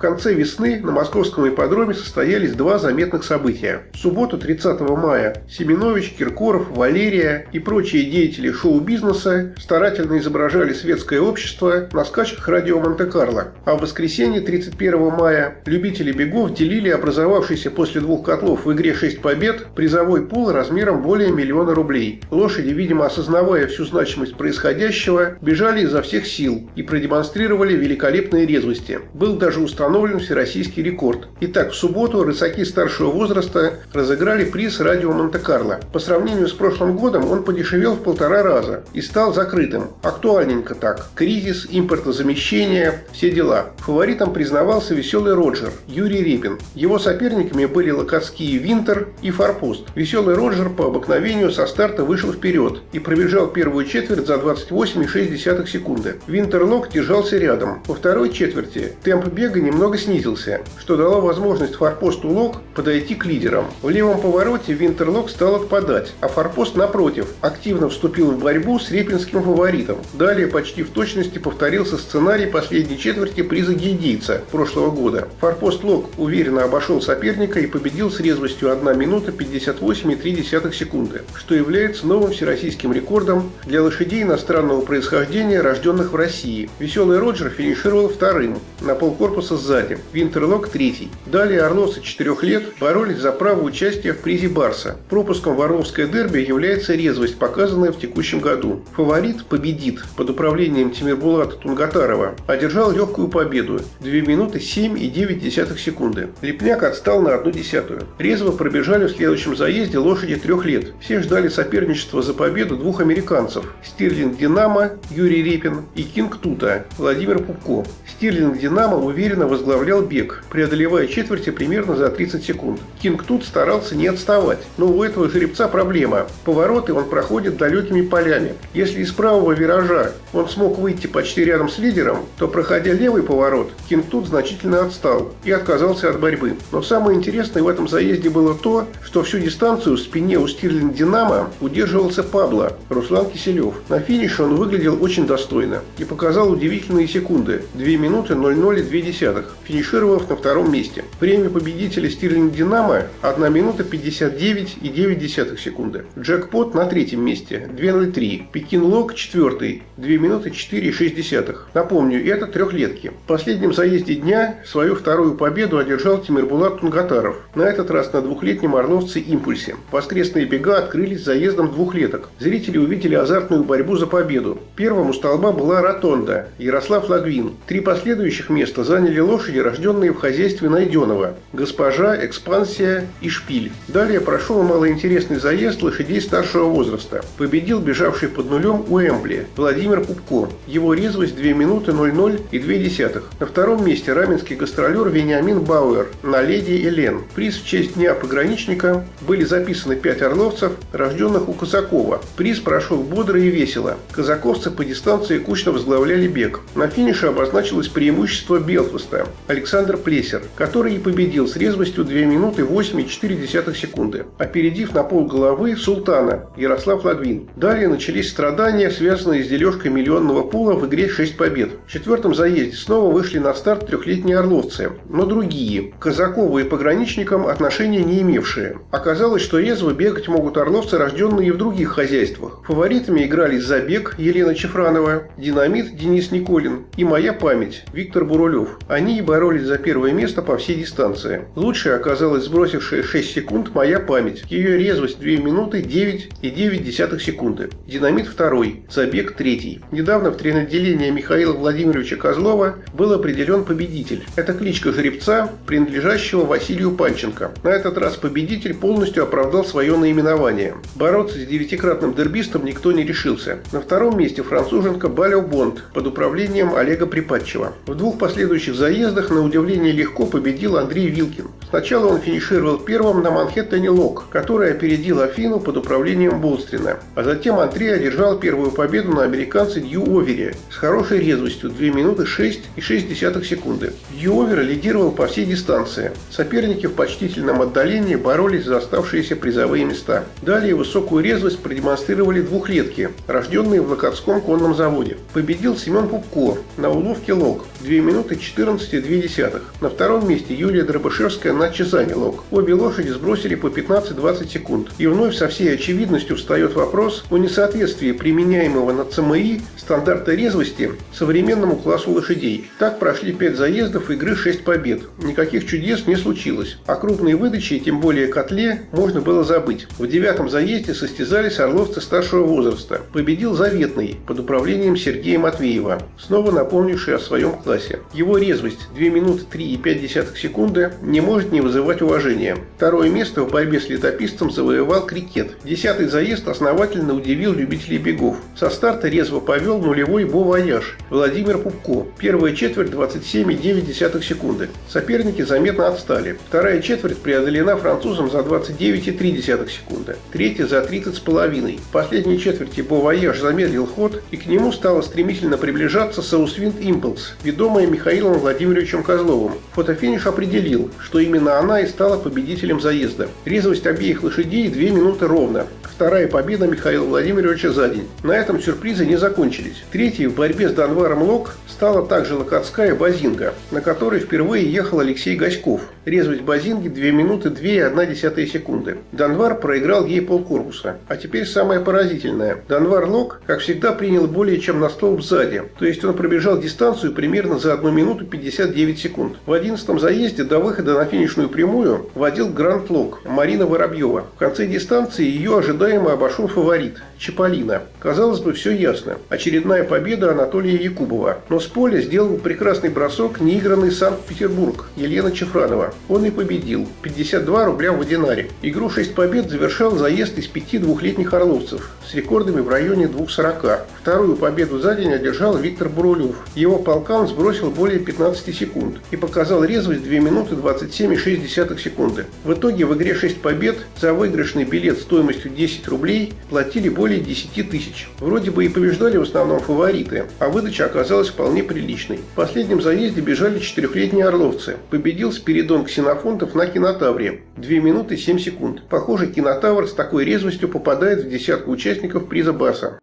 В конце весны на московском ипподроме состоялись два заметных события. В субботу 30 мая Семенович, Киркоров, Валерия и прочие деятели шоу-бизнеса старательно изображали светское общество на скачках радио Монте-Карло. А в воскресенье 31 мая любители бегов делили образовавшийся после двух котлов в игре 6 побед призовой пул размером более миллиона рублей. Лошади, видимо, осознавая всю значимость происходящего, бежали изо всех сил и продемонстрировали великолепные резвости. Был даже установлен всероссийский рекорд. Итак, в субботу рысаки старшего возраста разыграли приз радио Монте-Карло. По сравнению с прошлым годом он подешевел в полтора раза и стал закрытым. Актуальненько так. Кризис, импортозамещение, все дела. Фаворитом признавался веселый Роджер, Юрий Репин. Его соперниками были локотские Винтер и Форпост. Веселый Роджер по обыкновению со старта вышел вперед и пробежал первую четверть за 28,6 секунды. Винтерлок держался рядом. Во второй четверти темп бега немного снизился, что дало возможность форпосту Лок подойти к лидерам. В левом повороте Винтерлок стал отпадать, а форпост, напротив, активно вступил в борьбу с репинским фаворитом. Далее почти в точности повторился сценарий последней четверти приза гильдейца прошлого года. Форпост Лок уверенно обошел соперника и победил с резвостью 1 минута 58,3 секунды, что является новым всероссийским рекордом для лошадей иностранного происхождения, рожденных в России. Веселый Роджер финишировал вторым, на полкорпуса сзади, Винтерлок третий. Далее орловцы четырех лет боролись за право участия в призе Барса. Пропуском в Орловское дерби является резвость, показанная в текущем году. Фаворит победит под управлением Тимирбулата Тунгатарова одержал легкую победу 2 минуты 7,9 секунды. Лепняк отстал на одну десятую. Резво пробежали в следующем заезде лошади трех лет. Все ждали соперничества за победу двух американцев – Стирлинг Динамо, Юрий Репин и Кинг Тута, Владимир Пупко. Стирлинг Динамо уверенно возглавлял бег, преодолевая четверти примерно за 30 секунд. Кинг Тут старался не отставать, но у этого жеребца проблема. Повороты он проходит далекими полями. Если из правого виража он смог выйти почти рядом с лидером, то проходя левый поворот, Кинг Тут значительно отстал и отказался от борьбы. Но самое интересное в этом заезде было то, что всю дистанцию в спине у Стирлинг Динамо удерживался Пабло, Руслан Киселев. На финише он выглядел очень достойно и показал удивительные секунды – 2 минуты 0,02, финишировав на втором месте. Время победителя Стирлинг Динамо – 1 минута 59,9 секунды. Джекпот на третьем месте – 2,03. Пекин Лог – четвертый – 2 минуты 4,6. Напомню, это трехлетки. В последнем заезде дня свою вторую победу одержал Тимирбулат Тунгатаров. На этот раз на двухлетнем орловце «Импульсе». Воскресные бега открылись заездом двухлеток. Зрители увидели азартную борьбу за победу. Первым у столба была Ротонда – Ярослав Лагвин. Три последующих места заняли лошади, рожденные в хозяйстве Найденова – Госпожа, Экспансия и Шпиль. Далее прошел малоинтересный заезд лошадей старшего возраста. Победил бежавший под нулем у Эмбли Владимир Пупко. Его резвость 2 минуты 00 и 2 десятых. На втором месте раменский гастролер Вениамин Бауэр на леди Элен. Приз в честь Дня пограничника были записаны 5 орловцев, рожденных у Казакова. Приз прошел бодро и весело. Казаковцы по дистанции кучно возглавляли бег. На финише обозначилось преимущество Белфаста Александр Плесер, который и победил с резвостью 2 минуты 8,4 секунды, опередив на пол головы Султана Ярослав Лагвин. Далее начались страдания, связанные с дележкой миллионного пула в игре 6 побед. В четвертом заезде снова вышли на старт трехлетние орловцы, но другие, к Казакову и пограничникам отношения не имевшие. Оказалось, что резво бегать могут орловцы, рожденные в других хозяйствах. Фаворитами игрались Забег Елена Чефранова, Динамит Денис Николин и Моя память Виктор Бурулев. Они и боролись за первое место по всей дистанции. Лучшей оказалась сбросившая 6 секунд Моя память. Ее резвость 2 минуты 9,9 секунды. Динамит второй, Забег третий. Недавно в тренотделении Михаила Владимировича Козлова был определен победитель. Это кличка жеребца, принадлежащего Василию Панченко. На этот раз победитель полностью оправдал свое наименование. Бороться с девятикратным дербистом никто не решился. На втором месте француженка Балио Бонд под управлением Олега Припадчева. В двух последующих заездах на удивление легко победил Андрей Вилкин. Сначала он финишировал первым на Манхэттене Лок, который опередил Афину под управлением Болстрина. А затем Андрей одержал первую победу на американце Дью Овере с хорошей резвостью 2 минуты 6,6 секунды. Дью Овер лидировал по всей дистанции. Соперники в почтительном отдалении боролись за оставшиеся призовые места. Далее высокую резвость продемонстрировали двухлетки, рожденные в Локотском конном заводе. Победил Семен Пупко на уловке Лок 2 минуты 14 14,2. На втором месте Юлия Дробышевская на Чезане Лог. Обе лошади сбросили по 15-20 секунд. И вновь со всей очевидностью встает вопрос о несоответствии применяемого на ЦМИ стандарта резвости современному классу лошадей. Так прошли 5 заездов игры 6 побед. Никаких чудес не случилось. А крупные выдачи, и тем более котле, можно было забыть. В девятом заезде состязались орловцы старшего возраста. Победил Заветный под управлением Сергея Матвеева, снова напомнивший о своем классе. Его резвость 2 минуты 3,5 секунды не может не вызывать уважения. Второе место в борьбе с летописцем завоевал крикет. Десятый заезд основательно удивил любителей бегов. Со старта резво повел нулевой бо-вояж Владимир Пупко. Первая четверть 27,9 секунды. Соперники заметно отстали. Вторая четверть преодолена французом за 29,3 секунды. Третья за 30,5. В последней четверти бо-вояж замедлил ход и к нему стала стремительно приближаться Саусвинд Импульс, ведомая Михаилом Владимировичем Козловым. Фотофиниш определил, что именно она и стала победителем заезда. Резвость обеих лошадей 2 минуты ровно. Вторая победа Михаила Владимировича за день. На этом сюрпризы не закончились. Третьей в борьбе с Данваром Лок стала также локотская Базинга, на которой впервые ехал Алексей Гаськов. Резвость Базинги 2 минуты 2,1 секунды. Данвар проиграл ей полкорпуса. А теперь самое поразительное. Данвар Лок, как всегда, принял более чем на столб сзади. То есть он пробежал дистанцию примерно за 1 минуту 59 секунд. В 11 заезде до выхода на финишную прямую водил Гранд Лок Марина Воробьева. В конце дистанции ее ожидаемо обошел фаворит Чаполина. Казалось бы, все ясно. Очередная победа Анатолия Якубова. Но с поля сделал прекрасный бросок неигранный Санкт-Петербург Елена Чефранова. Он и победил. 52 рубля в динаре. Игру 6 побед завершал заезд из пяти двухлетних орловцев с рекордами в районе 2.40. Вторую победу за день одержал Виктор Бурулев. Его полкан сбросил более 15 секунд и показал резвость 2 минуты 27,6 секунды. В итоге в игре 6 побед за выигрышный билет стоимостью 10 рублей платили более 10 тысяч. Вроде бы и побеждали в основном фавориты, а выдача оказалась вполне приличной. В последнем заезде бежали четырехлетние орловцы. Победил Спиридон Ксенофонтов на кинотавре. 2 минуты 7 секунд. Похоже, кинотавр с такой резвостью попадает в десятку участников приза Баса.